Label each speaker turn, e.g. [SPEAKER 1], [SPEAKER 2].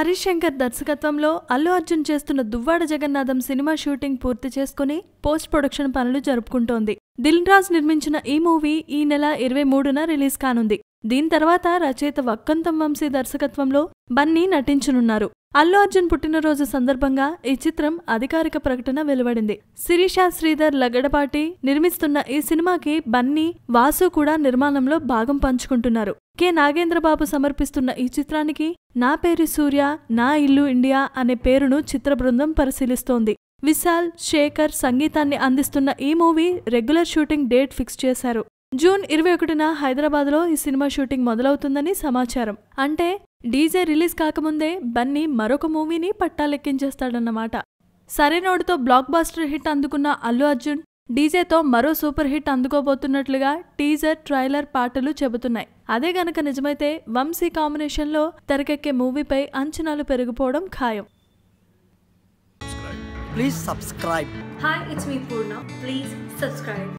[SPEAKER 1] హరీష్ శంకర్ దర్శకత్వంలో అల్లు అర్జున్ చేస్తున్న Duvvada Jagannatham cinema shooting పూర్తి చేసుకుని పోస్ట్ ప్రొడక్షన్ పనులు జరుపుకుంటోంది. దిల్ రాజ్ నిర్మించిన ఈ మూవీ ఈ నెల ఇరవై మూడున రిలీజ్ కానుంది. దీని తర్వాత రచయిత వక్కంతం వంశీ దర్శకత్వంలో బన్నీ నటించనున్నారు. అల్లు అర్జున్ పుట్టినరోజు సందర్భంగా ఈ చిత్రం అధికారిక ప్రకటన వెలువడింది. శిరీష శ్రీధర్ లగడపాటి నిర్మిస్తున్న ఈ సినిమాకి బన్నీ వాసు కూడా నిర్మాణంలో భాగం పంచుకుంటున్నారు. కె నాగేంద్రబాబు సమర్పిస్తున్న ఈ చిత్రానికి నా పేరు సూర్య నా ఇల్లు ఇండియా అనే పేరును చిత్ర బృందం పరిశీలిస్తోంది. విశాల్ శేఖర్ సంగీతాన్ని అందిస్తున్న ఈ movie regular shooting date fix చేశారు. జూన్ ఇరవై ఒకటిన హైదరాబాద్లో ఈ సినిమా షూటింగ్ మొదలవుతుందని సమాచారం. అంటే డీజే రిలీజ్ కాకముందే బన్నీ మరొక మూవీని పట్టాలెక్కించేస్తాడన్నమాట. సరైనోడితో బ్లాక్ బాస్టర్ హిట్ అందుకున్న అల్లు అర్జున్ డీజేతో మరో సూపర్ హిట్ అందుకోబోతున్నట్లుగా టీజర్ ట్రైలర్ పాటలు చెబుతున్నాయి అదే గనక నిజమైతే వంశీ కాంబినేషన్లో తెరకెక్కే మూవీపై అంచనాలు పెరిగిపోవడం ఖాయం
[SPEAKER 2] Please subscribe.
[SPEAKER 3] Hi, it's me Purna. Please subscribe.